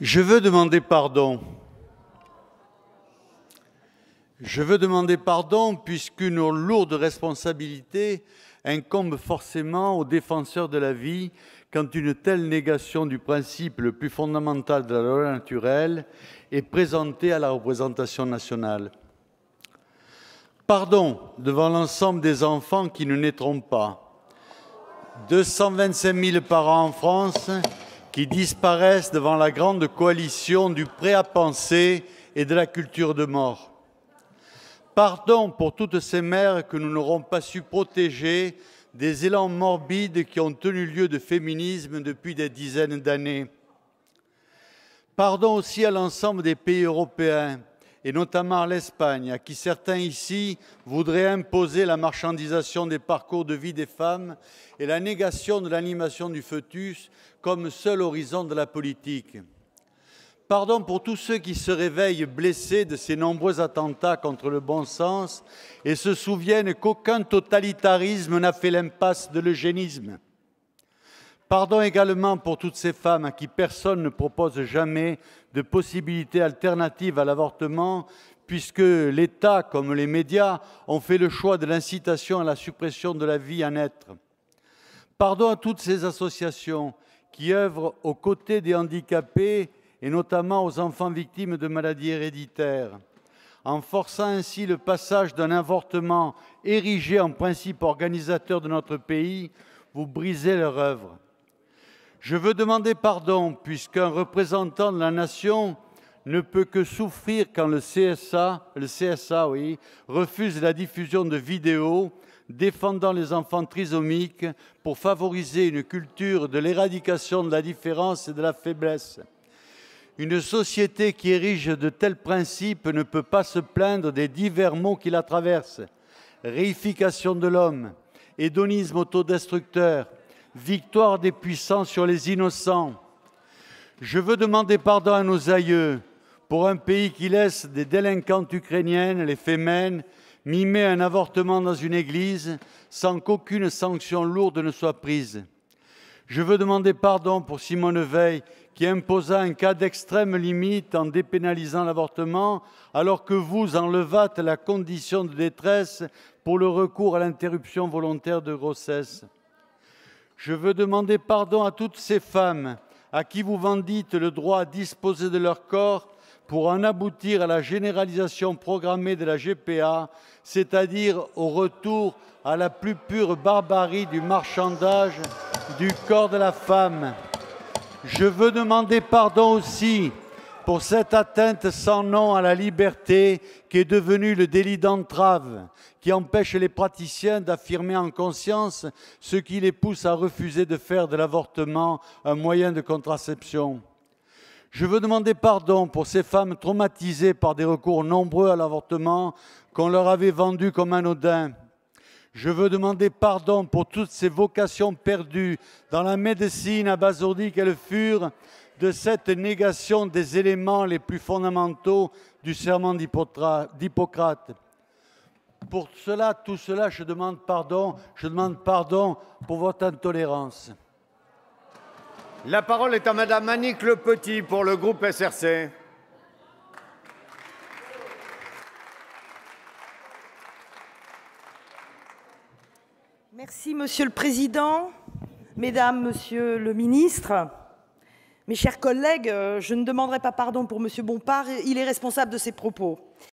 Je veux demander pardon. Je veux demander pardon puisqu'une lourde responsabilité incombe forcément aux défenseurs de la vie quand une telle négation du principe le plus fondamental de la loi naturelle est présentée à la représentation nationale. Pardon devant l'ensemble des enfants qui ne naîtront pas. 225 000 par an en France qui disparaissent devant la grande coalition du prêt à penser et de la culture de mort. Pardon pour toutes ces mères que nous n'aurons pas su protéger des élans morbides qui ont tenu lieu de féminisme depuis des dizaines d'années. Pardon aussi à l'ensemble des pays européens, et notamment l'Espagne, à qui certains ici voudraient imposer la marchandisation des parcours de vie des femmes et la négation de l'animation du fœtus comme seul horizon de la politique. Pardon pour tous ceux qui se réveillent blessés de ces nombreux attentats contre le bon sens et se souviennent qu'aucun totalitarisme n'a fait l'impasse de l'eugénisme. Pardon également pour toutes ces femmes à qui personne ne propose jamais de possibilités alternatives à l'avortement, puisque l'État, comme les médias, ont fait le choix de l'incitation à la suppression de la vie à naître. Pardon à toutes ces associations qui œuvrent aux côtés des handicapés et notamment aux enfants victimes de maladies héréditaires, en forçant ainsi le passage d'un avortement érigé en principe organisateur de notre pays, vous brisez leur œuvre. Je veux demander pardon puisqu'un représentant de la nation ne peut que souffrir quand le CSA, refuse la diffusion de vidéos défendant les enfants trisomiques pour favoriser une culture de l'éradication de la différence et de la faiblesse. Une société qui érige de tels principes ne peut pas se plaindre des divers mots qui la traversent. Réification de l'homme, hédonisme autodestructeur, victoire des puissants sur les innocents. Je veux demander pardon à nos aïeux pour un pays qui laisse des délinquantes ukrainiennes, les fémènes, mimer un avortement dans une église sans qu'aucune sanction lourde ne soit prise. Je veux demander pardon pour Simone Veil qui imposa un cas d'extrême limite en dépénalisant l'avortement, alors que vous enlevâtes la condition de détresse pour le recours à l'interruption volontaire de grossesse. Je veux demander pardon à toutes ces femmes à qui vous vendîtes le droit à disposer de leur corps pour en aboutir à la généralisation programmée de la GPA, c'est-à-dire au retour à la plus pure barbarie du marchandage du corps de la femme. Je veux demander pardon aussi pour cette atteinte sans nom à la liberté qui est devenue le délit d'entrave, qui empêche les praticiens d'affirmer en conscience ce qui les pousse à refuser de faire de l'avortement un moyen de contraception. Je veux demander pardon pour ces femmes traumatisées par des recours nombreux à l'avortement qu'on leur avait vendus comme anodins. Je veux demander pardon pour toutes ces vocations perdues dans la médecine abasourdie qu'elles furent de cette négation des éléments les plus fondamentaux du serment d'Hippocrate. Pour cela, tout cela, je demande pardon. Je demande pardon pour votre intolérance. La parole est à Madame Annick Le Petit pour le groupe SRC. Merci, Monsieur le Président, Mesdames, Monsieur le Ministre, mes chers collègues, euh, je ne demanderai pas pardon pour Monsieur Bompard, il est responsable de ses propos.